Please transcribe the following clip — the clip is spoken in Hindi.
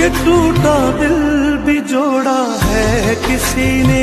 के टूटा दिल भी जोड़ा है किसी ने